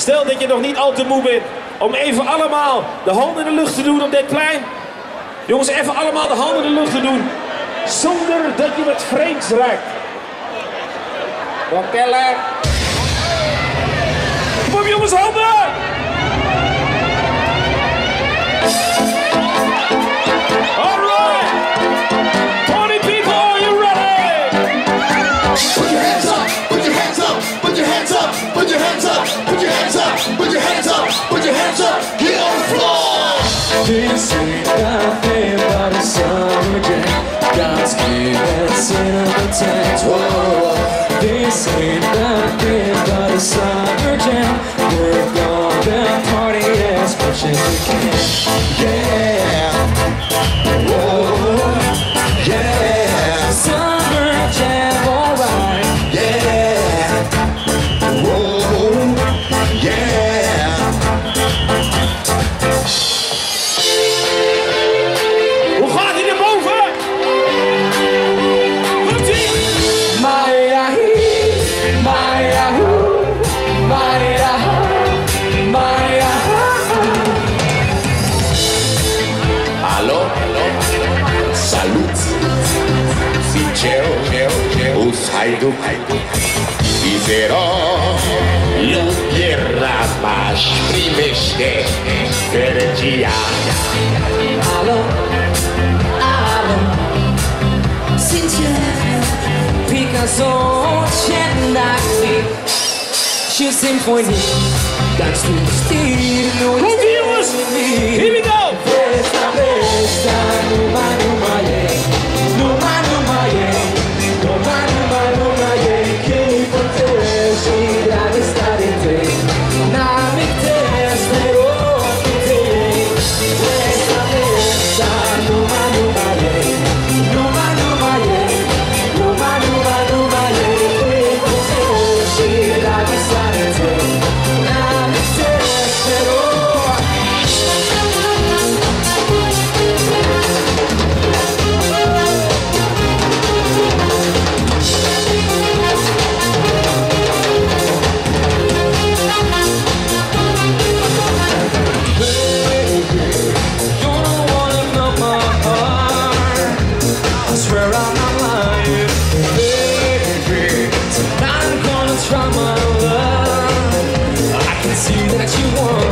Stel dat je nog niet al te moe bent. Om even allemaal de handen in de lucht te doen op dit plein. Jongens, even allemaal de handen in de lucht te doen. Zonder dat je wat vreemds raakt. Keller. Kom op jongens, handen! Alright! 20 people, are you ready? Your This ain't nothing but a summer tent. Whoa. This ain't nothing but Hayduk y será lo tierra más primeste perdida. Aló, aló, sincero, Picasso, Chendakli, je symphonie, dans tu stil, no Here we go! Festa, festa, no mar. That you want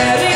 Let it